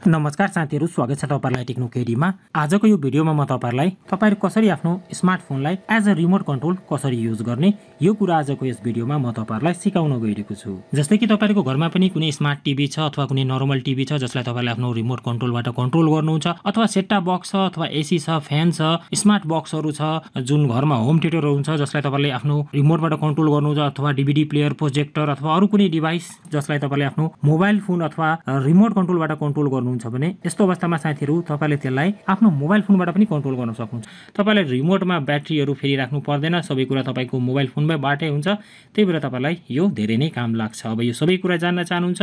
नमस्कार साथीहरू स्वागत छ तपाईँहरूलाई टेक्नो केडीमा। आजको यो भिडियोमा म तपाईँहरूलाई तपाईँहरू कसरी आफ्नो स्मार्टफोनलाई एज अ रिमोट कन्ट्रोल कसरी युज गर्ने यो कुरा आजको यस भिडियोमा म तपाईँहरूलाई सिकाउन गइरहेको छु। जस्तै कि तपाईँहरूको घरमा पनि कुनै स्मार्ट टिभी छ अथवा कुनै नर्मल टिभी छ जसलाई तपाईँले आफ्नो रिमोट कन्ट्रोलबाट कन्ट्रोल गर्नुहुन्छ अथवा सेट्टा बक्स छ अथवा एसी छ फ्यान छ स्मार्ट बक्सहरू छ जुन घरमा होम थिएटरहरू हुन्छ जसलाई तपाईँले आफ्नो रिमोटबाट कन्ट्रोल गर्नुहुन्छ अथवा डिभिडी प्लेयर प्रोजेक्टर अथवा अरू कुनै डिभाइस जसलाई तपाईँले आफ्नो मोबाइल फोन अथवा रिमोट कन्ट्रोलबाट कन्ट्रोल गर्नुहुन्छ भने यस्तो अवस्थामा साथीहरू तपाईँले त्यसलाई आफ्नो मोबाइल फोनबाट पनि कन्ट्रोल गर्न सक्नुहुन्छ। तपाईँलाई रिमोटमा ब्याट्रीहरू फेरि राख्नु पर्दैन सबै कुरा तपाईँको मोबाइल फोनमै बाटै हुन्छ। त्यही भएर तपाईँलाई यो धेरै नै काम लाग्छ। अब यो सबै कुरा जान्न चाहनुहुन्छ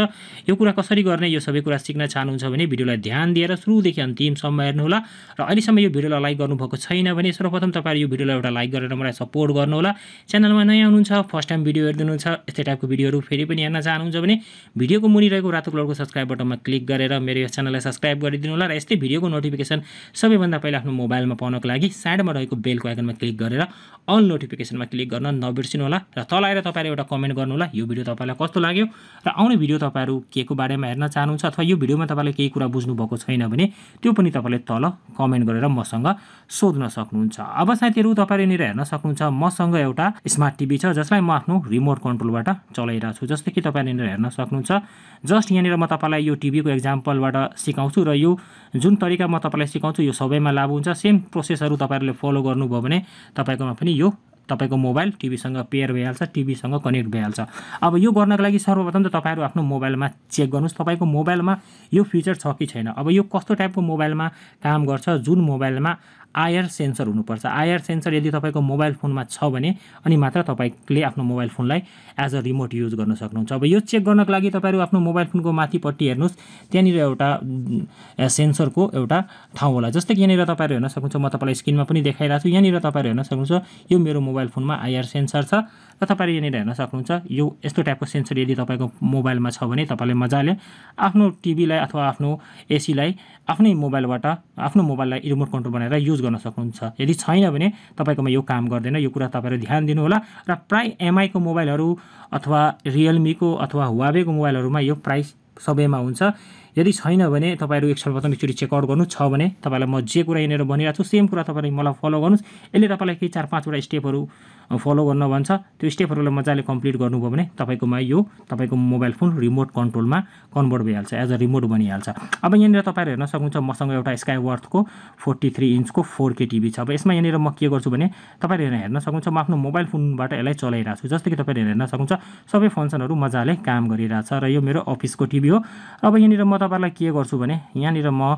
यो कुरा कसरी गर्ने यो सबै कुरा सिक्न चाहनुहुन्छ भने भिडियोलाई ध्यान दिएर सुरुदेखि अन्तिमसम्म हेर्नुहोला र अहिलेसम्म यो भिडियोलाई लाइक गर्नुभएको छैन भने सर्वप्रथम तपाईँहरू यो भिडियोलाई एउटा लाइक गरेर मलाई सपोर्ट गर्नुहोला। च्यानलमा नयाँ हुनुहुन्छ फर्स्ट टाइम भिडियो हेरिदिनुहुन्छ यस्तै टाइपको भिडियोहरू फेरि पनि हेर्न चाहनुहुन्छ भने भिडियोको मुनि रहेको रातो कलरको सब्सक्राइब बटनमा क्लिक गरेर मेरो च्यानललाई सब्सक्राइब गरिदिनु होला र यस्तै भिडियोको नोटिफिकेसन सबैभन्दा पहिला आफ्नो मोबाइलमा पाउनको लागि साइडमा रहेको बेलको आइकनमा क्लिक गरेर अल नोटिफिकेसनमा क्लिक गर्न नबिर्सिनु होला र तल आएर तपाईँले एउटा कमेन्ट गर्नु होला यो भिडियो तपाईँलाई कस्तो लाग्यो र आउने भिडियो तपाईँहरू के को बारेमा हेर्न चाहनुहुन्छ अथवा यो भिडियोमा तपाईँले केही कुरा बुझ्नु भएको छैन भने त्यो पनि तपाईँले तल कमेन्ट गरेर मसँग सोध्न सक्नुहुन्छ। अब साथीहरू तपाईँले यहाँनिर हेर्न सक्नुहुन्छ मसँग एउटा स्मार्ट टिभी छ जसलाई म आफ्नो रिमोट कन्ट्रोलबाट चलाइरहेको छु। जस्तै कि तपाईँले यहाँनिर हेर्न सक्नुहुन्छ जस्ट यहाँनिर म तपाईँलाई यो टिभीको एक्जाम्पलबाट सिकाउँछु र यो जुन तरिका म तपाईँलाई सिकाउँछु यो सबैमा लागु हुन्छ। सेम प्रोसेसहरू तपाईँहरूले फलो गर्नुभयो भने तपाईँकोमा पनि यो तपाईँको मोबाइल टिभीसँग पेयर भइहाल्छ टिभीसँग कनेक्ट भइहाल्छ। अब यो गर्नको लागि सर्वप्रथम त तपाईँहरू आफ्नो मोबाइलमा चेक गर्नुहोस्। तपाईँको मोबाइलमा यो फिचर छ कि छैन? अब यो कस्तो टाइपको मोबाइलमा काम गर्छ? जुन मोबाइलमा आयर सेन्सर हुनुपर्छ। आयर सेन्सर यदि तपाईँको मोबाइल फोनमा छ भने अनि मात्र तपाईँले आफ्नो मोबाइल फोनलाई एज अ रिमोट युज गर्न सक्नुहुन्छ। अब यो चेक गर्नको लागि तपाईँहरू आफ्नो मोबाइल फोनको माथिपट्टि हेर्नुहोस्। त्यहाँनिर एउटा सेन्सरको एउटा ठाउँ होला। जस्तै कि यहाँनिर तपाईँहरू हेर्न सक्नुहुन्छ म तपाईँलाई स्क्रिनमा पनि देखाइरहेको छु। यहाँनिर तपाईँहरू हेर्न सक्नुहुन्छ यो मेरो मोबाइल फोनमा आइआर सेन्सर छ। र तपाईँले यहाँनिर हेर्न सक्नुहुन्छ यो यस्तो टाइपको सेन्सर यदि तपाईँको मोबाइलमा छ भने तपाईँले मजाले आफ्नो टिभीलाई अथवा आफ्नो एसीलाई आफ्नै मोबाइलबाट आफ्नो मोबाइललाई रिमोट कन्ट्रोल बनाएर युज गर्न सक्नुहुन्छ। यदि छैन भने तपाईँकोमा यो काम गर्दैन यो कुरा तपाईँहरू ध्यान दिनु होला र प्राय एमआईको मोबाइलहरू अथवा रियलमीको अथवा हुवावेको मोबाइलहरूमा यो प्राइस सबैमा हुन्छ। यदि छैन भने तपाईँहरू एकछिन प्रथम एकचोटि चेकआउट गर्नु छ भने तपाईँलाई म जे कुरा यहाँनिर भनिरहेको छु सेम कुरा तपाईँले मलाई फलो गर्नुहोस्। यसले तपाईँलाई केही चार पाँचवटा स्टेपहरू फलो गर्न भन्छ। त्यो स्टेपहरूलाई मजाले कम्प्लिट गर्नुभयो भने तपाईँकोमा यो तपाईँको मोबाइल फोन रिमोट कन्ट्रोलमा कन्भर्ट भइहाल्छ एज अ रिमोट बनिहाल्छ। अब यहाँनिर तपाईँहरू हेर्न सक्नुहुन्छ मसँग एउटा स्काई वर्थको फोर्टी थ्री इन्चको फोर के टिभी छ। अब यसमा यहाँनिर म के गर्छु भने तपाईँहरू हेर्न सक्नुहुन्छ म आफ्नो मोबाइल फोनबाट यसलाई चलाइरहेको छु। जस्तै कि तपाईँहरू हेर्न सक्नुहुन्छ सबै फङ्सनहरू मजाले काम गरिरहेछ र यो मेरो अफिसको टिभी हो। अब यहाँनिर म तपाईँलाई के गर्छु भने यहाँनिर म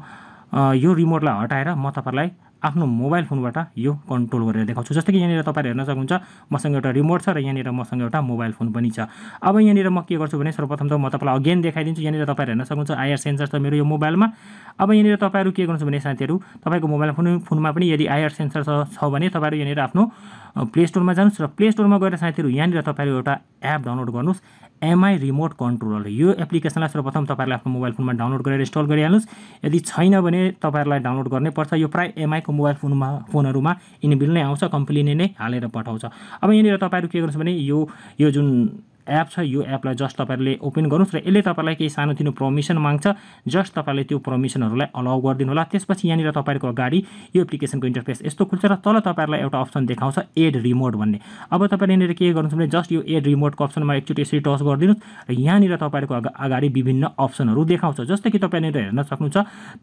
यो रिमोटलाई हटाएर म तपाईँलाई आफ्नो मोबाइल फोनबाट यो कन्ट्रोल गरेर देखाउँछु। जस्तै कि यहाँनिर तपाईँहरू हेर्न सक्नुहुन्छ मसँग एउटा रिमोट छ र यहाँनिर मसँग एउटा मोबाइल फोन पनि छ। अब यहाँनिर म के गर्छु भने सर्वप्रथम त म तपाईँलाई अगेन देखाइदिन्छु। यहाँनिर तपाईँहरू हेर्न सक्नुहुन्छ आइआर सेन्सर छ मेरो यो मोबाइलमा। अब यहाँनिर तपाईँहरू के गर्नुहुन्छ भने साथीहरू तपाईँको मोबाइल फोन फोनमा पनि यदि आइआर सेन्सर छ भने तपाईँहरू यहाँनिर आफ्नो प्ले स्टोरमा जानुहोस् र प्ले स्टोरमा गएर साथीहरू यहाँनिर तपाईँहरू एउटा एप डाउनलोड गर्नुहोस् एमआई रिमोट कन्ट्रोलर यो एप्लिकेसनलाई सर्वप्रथम तपाईँहरूले आफ्नो मोबाइल फोनमा डाउनलोड गरेर इन्स्टल गरिहाल्नुहोस्। यदि छैन भने तपाईँहरूलाई डाउनलोड गर्नै पर्छ। यो प्रायः एमआईको मोबाइल फोनमा फोनहरूमा इनबिल नै आउँछ कम्पनीले नै हालेर पठाउँछ। अब यहाँनिर तपाईँहरू के गर्नुहोस् भने यो यो जुन एप छ यो एपलाई जस्ट तपाईँहरूले ओपन गर्नुहोस् र यसले तपाईँलाई केही सानोतिनो पर्मिसन माग्छ। जस्ट तपाईँले त्यो पर्मिसनहरूलाई अलाउ गरिदिनु होला। त्यसपछि यहाँनिर तपाईँको अगाडि यो एप्लिकेसनको इन्टरफेस यस्तो खुल्छ र तल तपाईँहरूलाई एउटा अप्सन देखाउँछ एड रिमोट भन्ने। अब तपाईँले यहाँनिर के गर्नुहुन्छ भने जस्ट यो एड रिमोटको अप्सनमा एकचोटि यसरी टच गरिदिनुहोस् र यहाँनिर तपाईँको अगाडि विभिन्न अप्सनहरू देखाउँछ। जस्तै कि तपाईँले हेर्न सक्नुहुन्छ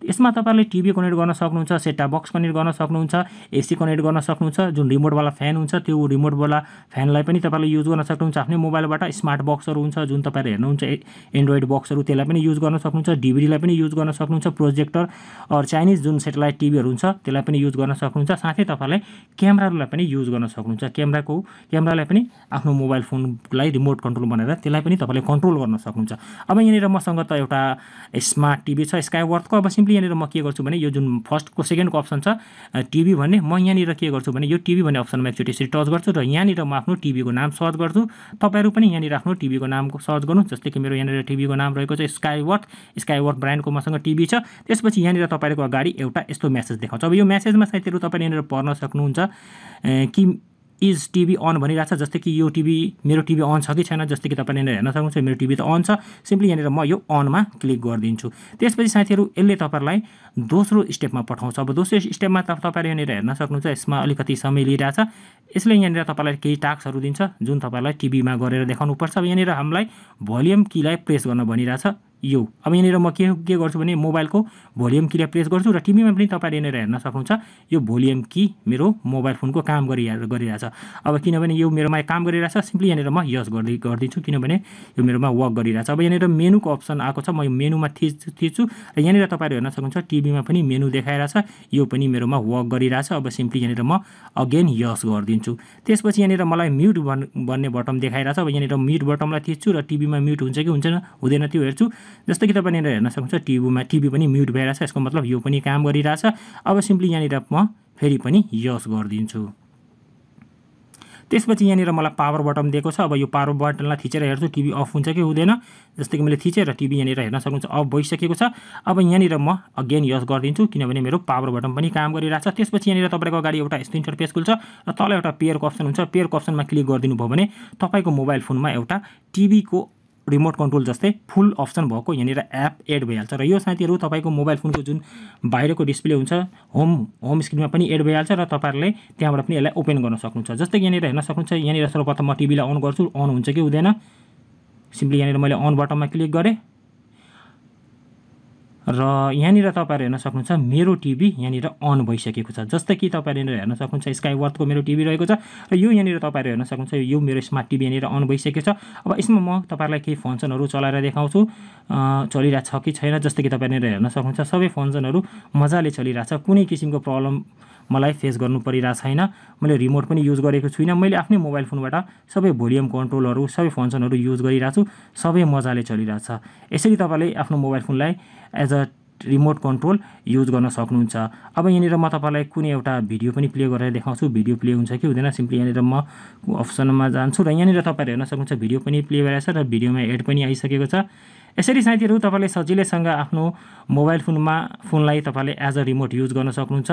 यसमा तपाईँले टिभी कनेक्ट गर्न सक्नुहुन्छ सेटा बक्स कनेक्ट गर्न सक्नुहुन्छ एसी कनेक्ट गर्न सक्नुहुन्छ जुन रिमोटवाला फ्यान हुन्छ त्यो रिमोटवाला फ्यानलाई पनि तपाईँले युज गर्न सक्नुहुन्छ। आफ्नै मोबाइलबाट स्मार्ट बक्सहरू हुन्छ जुन तपाईँहरू हेर्नुहुन्छ एन्ड्रोइड बक्सहरू त्यसलाई पनि युज गर्न सक्नुहुन्छ डिभिडीलाई पनि युज गर्न सक्नुहुन्छ प्रोजेक्टर अरू चाइनिज जुन सेटेलाइट टिभीहरू हुन्छ त्यसलाई पनि युज गर्न सक्नुहुन्छ साथै तपाईँलाई क्यामेरालाई पनि युज गर्न सक्नुहुन्छ। क्यामेराको क्यामेरालाई पनि आफ्नो मोबाइल फोनलाई रिमोट कन्ट्रोल बनाएर त्यसलाई पनि तपाईँले कन्ट्रोल गर्न सक्नुहुन्छ। अब यहाँनिर मसँग त एउटा स्मार्ट टिभी छ स्काई वर्थको अब सिम्पली यहाँनिर म के गर्छु भने यो जुन फर्स्टको सेकेन्डको अप्सन छ टिभी भन्ने म यहाँनिर के गर्छु भने यो टिभी भन्ने अप्सनमा एकचोटि यसरी टच गर्छु र यहाँनिर म आफ्नो टिभीको नाम सर्च गर्छु। तपाईँहरू पनि यहाँनिर आफ्नो टिभीको नामको सर्च गर्नुहोस् जस्तै कि मेरो यहाँनिर टिभीको नाम रहेको छ स्काई वर्थ स्काई वर्थ ब्रान्डको मसँग टिभी छ। त्यसपछि यहाँनिर तपाईँको अगाडि एउटा यस्तो म्यासेज देखाउँछ। अब यो म्यासेजमा सायद तपाईँले यहाँनिर पढ्न सक्नुहुन्छ कि इज टिभी अन भनिरहेछ जस्तै कि यो टिभी मेरो टिभी अन छ कि छैन जस्तै कि तपाईँले हेर्न सक्नुहुन्छ मेरो टिभी त अन छ। सिम्पली यहाँनिर म यो अनमा क्लिक गरिदिन्छु। त्यसपछि साथीहरू यसले तपाईँहरूलाई दोस्रो स्टेपमा पठाउँछ। अब दोस्रो स्टेपमा त तपाईँले यहाँनिर हेर्न सक्नुहुन्छ यसमा अलिकति समय लिइरहेछ। यसले यहाँनिर तपाईँलाई केही टास्कहरू दिन्छ जुन तपाईँलाई टिभीमा गरेर देखाउनुपर्छ। अब यहाँनिर हामीलाई भोल्युम किलाई प्रेस गर्न भनिरहेछ। यो। अब यहाँनिर म के के गर्छु भने मोबाइलको भोल्युम किलाई प्रेस गर्छु र टिभीमा पनि तपाईँले यहाँनिर हेर्न सक्नुहुन्छ यो भोल्युम कि मेरो मोबाइल फोनको काम गरि गरिरहेछ। अब किनभने यो मेरोमा काम गरिरहेछ सिम्पली यहाँनिर म यस गर्दै गरिदिन्छु किनभने यो मेरोमा वर्क गरिरहेछ। अब यहाँनिर मेनुको अप्सन आएको छ म यो मेनुमा थिच्छु थिच्छु र यहाँनिर तपाईँहरू हेर्न सक्नुहुन्छ टिभीमा पनि मेनु देखाइरहेछ यो पनि मेरोमा वर्क गरिरहेछ। अब सिम्पली यहाँनिर म अगेन यस गरिदिन्छु। त्यसपछि यहाँनिर मलाई म्युट भन्ने बटन देखाइरहेछ। अब यहाँनिर म्युट बटनलाई थिच्छु र टिभीमा म्युट हुन्छ कि हुँदैन हुँदैन त्यो हेर्छु। जस्तो कि तपाईँले हेर्न सक्नुहुन्छ टिभीमा टिभी पनि म्युट भइरहेछ यसको मतलब यो पनि काम गरिरहेछ। अब सिम्पली यहाँनिर म फेरि पनि यस गरिदिन्छु। त्यसपछि यहाँनिर मलाई पावर बटन दिएको छ अब यो पावर बटनलाई थिचेर हेर्छु टिभी अफ हुन्छ कि हुँदैन। जस्तै कि मैले थिचेँ र टिभी यहाँनिर हेर्न सक्नुहुन्छ अफ भइसकेको छ। अब यहाँनिर म अगेन यस गरिदिन्छु किनभने मेरो पावर बटन पनि काम गरिरहेछ। त्यसपछि यहाँनिर तपाईँको अगाडि एउटा स्क्रिन पेज खुल्छ र तल एउटा पेयरको अप्सन हुन्छ। पेयरको अप्सनमा क्लिक गरिदिनु भयो भने तपाईँको मोबाइल फोनमा एउटा टिभीको रिमोट कन्ट्रोल जस्तै फुल अप्सन भएको यहाँनिर एप एड भइहाल्छ। र यो साथीहरू तपाईँको मोबाइल फोनको जुन बाहिरको डिस्प्ले हुन्छ होम होम स्क्रिनमा पनि एड भइहाल्छ र तपाईँहरूले त्यहाँबाट पनि यसलाई ओपन गर्न सक्नुहुन्छ। जस्तै यहाँनिर हेर्न सक्नुहुन्छ यहाँनिर सर्वप्रथम म टिभीलाई अन गर्छु अन हुन्छ कि हुँदैन। सिम्पली यहाँनिर मैले अन बटनमा क्लिक गरेँ। र यहाँनिर तपाईँहरू हेर्न सक्नुहुन्छ मेरो टिभी यहाँनिर अन भइसकेको छ। जस्तै कि तपाईँहरू हेर्न सक्नुहुन्छ स्काई वर्थको मेरो टिभी रहेको छ र यो यहाँनिर तपाईँहरू हेर्न सक्नुहुन्छ यो मेरो स्मार्ट टिभी यहाँनिर अन भइसकेको छ। अब यसमा म तपाईँलाई केही फङ्सनहरू चलाएर देखाउँछु। चलिरहेको छ कि छैन जस्तै कि तपाईँहरू हेर्न सक्नुहुन्छ सबै फङ्सनहरू मजाले चलिरहेछ। कुनै किसिमको प्रब्लम मलाई फेस गर्नु परिरहेको छैन। मैले रिमोट पनि युज गरेको छुइनँ। मैले आफ्नै मोबाइल फोनबाट सबै भोल्युम कन्ट्रोलहरू सबै फङ्सनहरू युज गरिरहेको छु सबै मजाले चलिरहेछ। यसरी तपाईँले आफ्नो मोबाइल फोनलाई as a remote control use गर्न सक्नुहुन्छ। अब यहाँनिर म तपाईँलाई कुनै एउटा भिडियो पनि प्ले गरेर देखाउँछु। भिडियो प्ले हुन्छ कि हुँदैन सिम्पली यहाँनिर म अप्सनमा जान्छु र यहाँनिर तपाईँहरू हेर्न सक्नुहुन्छ भिडियो पनि प्ले भइरहेछ र भिडियोमा एड पनि आइसकेको छ। यसरी साथीहरू तपाईँले सजिलैसँग आफ्नो मोबाइल फोनमा फोनलाई तपाईँले एज अ रिमोट युज गर्न सक्नुहुन्छ।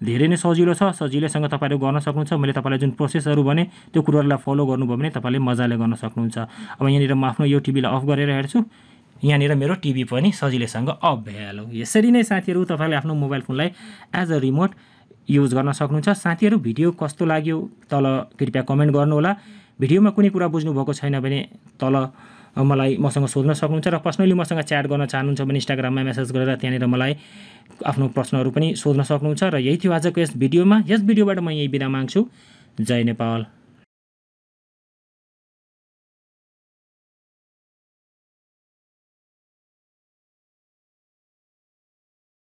धेरै नै सजिलो छ। सजिलैसँग तपाईँहरू गर्न सक्नुहुन्छ। मैले तपाईँलाई जुन प्रोसेसहरू भने त्यो कुरोहरूलाई फलो गर्नुभयो भने तपाईँले मजाले गर्न सक्नुहुन्छ। अब यहाँनिर म आफ्नो यो टिभीलाई अफ गरेर हेर्छु। यहाँनिर मेरो टिभी पनि सजिलैसँग अफ भइहाल्यो। यसरी नै साथीहरू तपाईँले आफ्नो मोबाइल फोनलाई एज अ रिमोट युज गर्न सक्नुहुन्छ। साथीहरू भिडियो कस्तो लाग्यो तल कृपया कमेन्ट गर्नुहोला। भिडियोमा कुनै कुरा बुझ्नुभएको छैन भने तल मलाई मसँग सोध्न सक्नुहुन्छ र पर्सनली मसँग च्याट गर्न चाहनुहुन्छ भने इन्स्टाग्राममा मेसेज गरेर त्यहाँनिर मलाई आफ्नो प्रश्नहरू पनि सोध्न सक्नुहुन्छ। र यही थियो आजको यस भिडियोमा। यस भिडियोबाट म यही बिदा माग्छु। जय नेपाल।